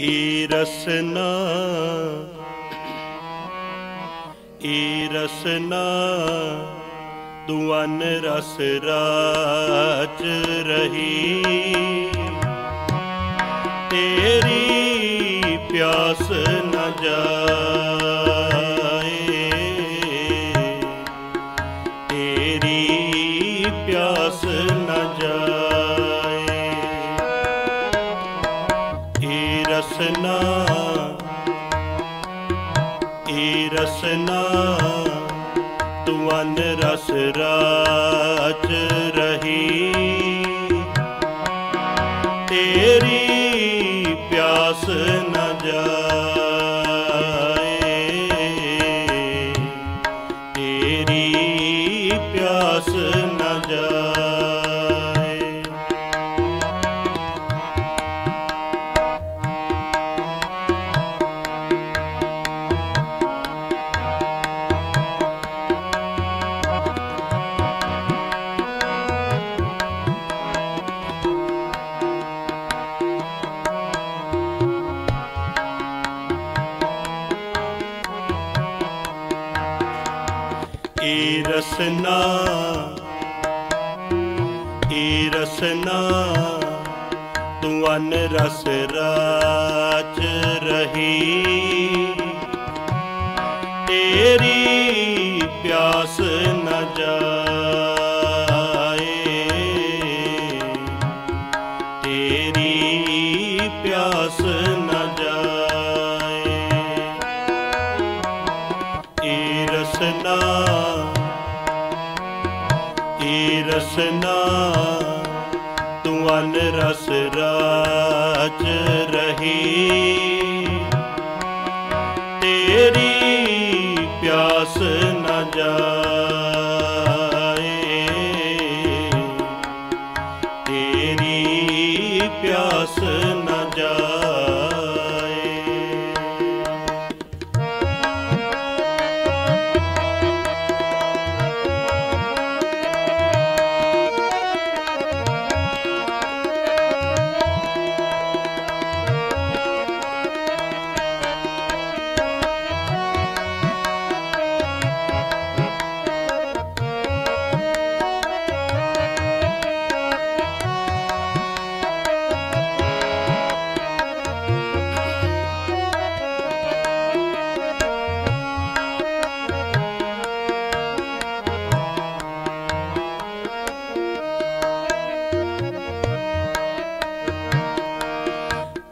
ਈ ਰਸਨਾ ਈ ਰਸਨਾ ਤੂੰ ਅਨ ਰਸ ਰਾਚ ਰਹੀ। ਤੇਰੀ ਪਿਆਸ ਨ ਜਾਏ, ਤੇਰੀ ਪਿਆਸ ਪਿਆਸ ਨ ਜਾਏ। ਤੂੰ ਰਸ ਰਾਚ ਰਹੀ। ਤੇਰੀ ਪਿਆਸ ਨ ਜਾਏ। ਤੇਰੀ ਪਿਆਸ ਨ ਜਾਏ। ਏ ਰਸਨਾ ਏ ਰਸਨਾ ਤੂੰ ਰਸ ਰਾਜ ਰਹੀ। ਤੇਰੀ ਪਿਆਸ ਨਾ ਜਾਏ। ਤੇਰੀ ਪਿਆਸ ਨਾ ਜਾਏ।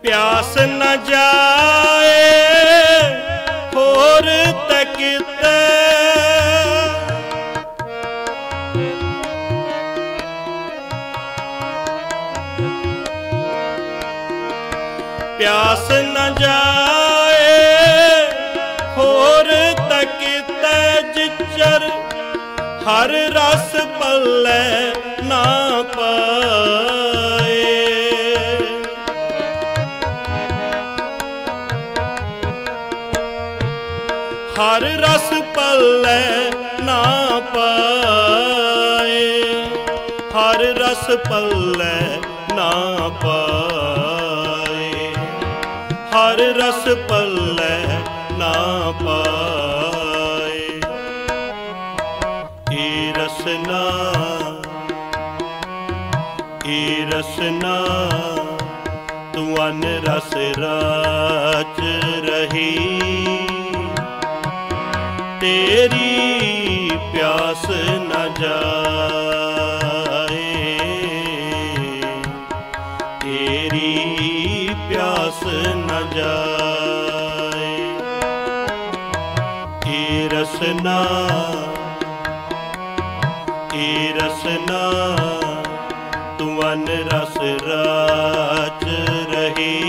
ਪਿਆਸ ਨ ਜਾਏ, ਹੋਰ ਤਕਿਤੇ ਪਿਆਸ ਨ ਜਾਏ, ਹੋਰ ਤਕਿਤੇ ਜਿਚਰ ਹਰ ਰਸ ਪੱਲੇ ਨਾ ਪਾਏ ਹਰ ਰਸ ਪੱਲੇ ਨਾ ਪਾਏ। ਹਰ ਰਸ ਪੱਲੇ ਨਾ ਪਾਏ। ਹਰ ਰਸ ਪੱਲੇ ਨਾ ਪਾਏ। ਏ ਰਸਨਾ ਏ ਰਸਨਾ, ਤੂੰ ਅਨ ਰਸ ਰਾਚ ਰਹੀ। ਤੇਰੀ ਪਿਆਸ ਨ ਜਾਏ। ਤੇਰੀ ਪਿਆਸ ਨ ਜਾਏ। ਏ ਰਸਨਾ ਏ ਰਸਨਾ, ਤੂੰ ਅਨ ਰਸ ਰਾਚ ਰਹੀ।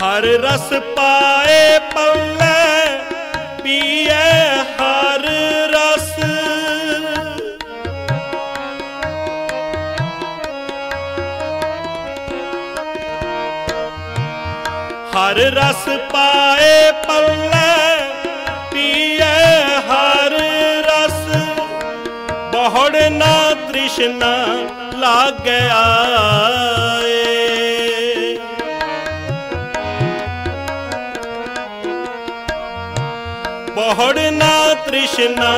ਹਰ ਰਸ ਪਾਏ ਪੱਲੇ ਪੀਏ ਹਰ ਰਸ। ਹਰ ਰਸ ਪਾਏ ਪੱਲੇ ਪੀਏ ਹਰ ਰਸ। ਬਹੁੜ ਨਾ ਤ੍ਰਿਸ਼ਨਾ ਲਾਗਿਆ ਬਹੁੜ ਨਾ ਤ੍ਰਿਸ਼ਨਾ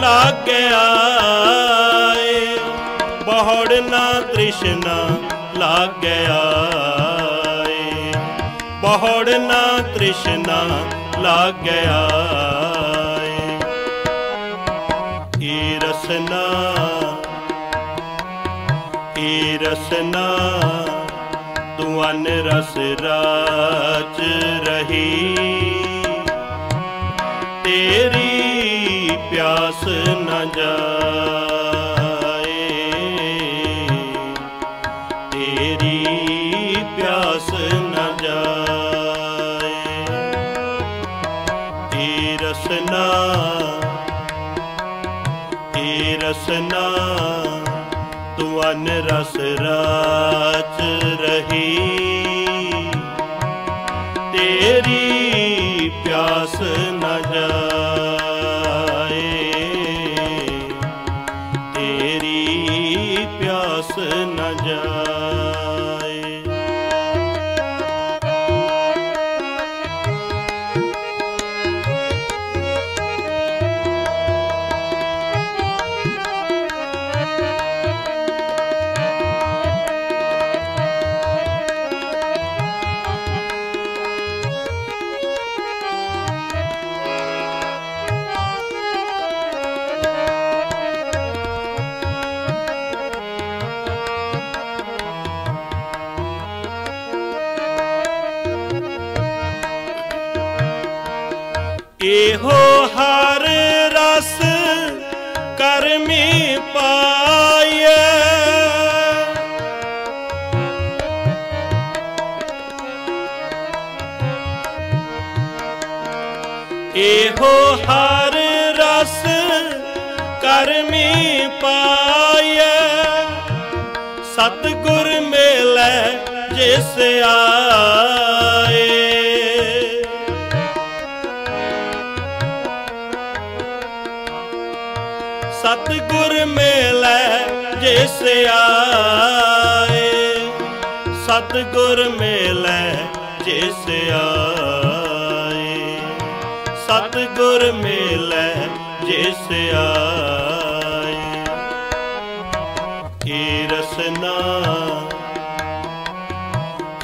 ਲਾਗਿਆ ਏ ਬਹੁੜ ਨਾ ਤ੍ਰਿਸ਼ਨਾ ਲਾਗਿਆ ਏ ਬਹੁੜ ਨਾ ਤ੍ਰਿਸ਼ਨਾ ਲਾਗਿਆ ਏ ਏ ਰਸਨਾ ਏ ਰਸਨਾ ਤੂੰ ਅਨ ਰਸ ਰਾਚ ਰਹੀ। ਪਿਆਸ ਨ ਜਾਏ। ਤੇਰੀ ਪਿਆਸ ਨ ਜਾਏ। ਏ ਰਸਨਾ ਏ ਰਸਨਾ ਤੂੰ ਅਨ ਰਸ ਰਾਚ ਰਹੀ। ਤੇਰੀ ਪਿਆਸ ਇਹੋ ਹਰ ਰਸ ਕਰਮੀ ਪਾਏ ਸਤਗੁਰ ਮਿਲੈ ਜਿਸ ਆਏ। ਸਤਗੁਰ ਮਿਲੈ ਜਿਸ ਆਏ। ਸਤਗੁਰ ਮਿਲੈ ਜਿਸ ਆਏ ਸਤਗੁਰ ਮਿਲੈ ਜਿਸ ਆਏ ਏ ਰਸਨਾ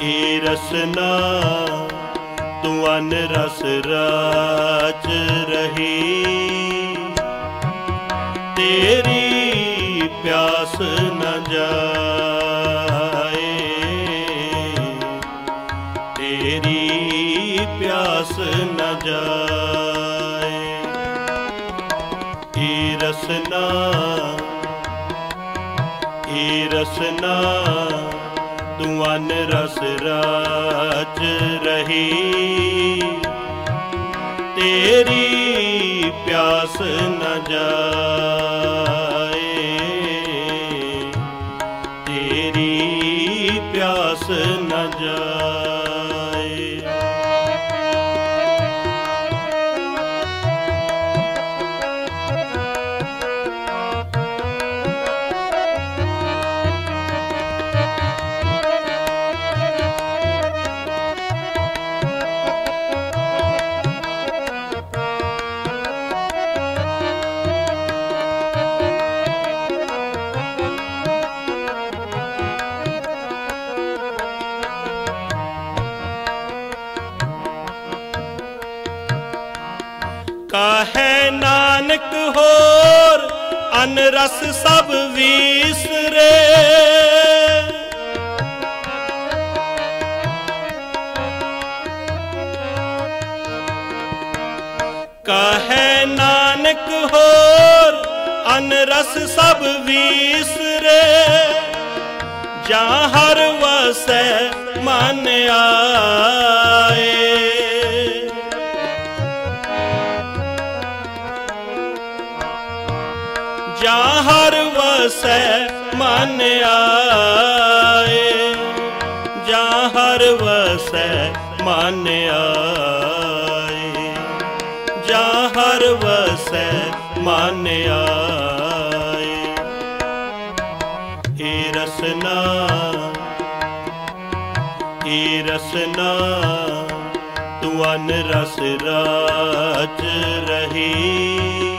ਏ ਰਸਨਾ ਤੂੰ ਅਨ ਰਸ ਰਾਜ ਰਹੀ। ਤੇਰੀ ਪਿਆਸ ਨ ਜਾਏ। ਤੇਰੀ ਪਿਆਸ ਨਾ ਜਾਏ। ਰਸਨਾ, ਏ ਰਸਨਾ, ਤੂੰ ਅਨ ਰਸ ਰਾਜ ਰਹੀ। ਤੇਰੀ ਪਿਆਸ ਨ ਜਾਏ, ਤੇਰੀ ਪਿਆਸ ਨ ਜਾਏ। ਅਨ ਰਸ ਸਭ ਵੀਸਰੇ। ਕਾਹੈ ਨਾਨਕ ਹੋਰ, ਅਨ ਰਸ ਸਭ ਵੀਸਰੇ। ਜਾਂ ਹਰ ਵਸੈ ਮਨ ਆਏ ਵਸੈ ਮਨ ਆਏ, ਜਾਂ ਹਰ ਵਸੈ ਮਨ ਆਏ, ਜਾਂ ਹਰ ਵਸੈ ਮਨ ਆਏ। ਏ ਰਸਨਾ ਏ ਰਸਨਾ, ਤੂੰ ਅਨ ਰਸ ਰਾਜ ਰਹੀ।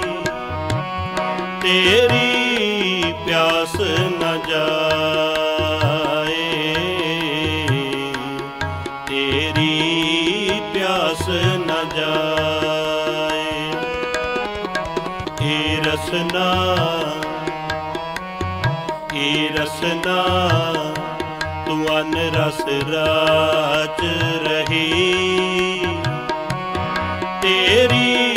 ਤੇਰੀ ਪਿਆਸ ਨ ਜਾਏ। ਤੇਰੀ ਪਿਆਸ ਨ ਜਾਏ। ਏ ਰਸਨਾ ਏ ਰਸਨਾ, ਤੂੰ ਅਨ ਰਸ ਰਾਜ ਰਹੀ। ਤੇਰੀ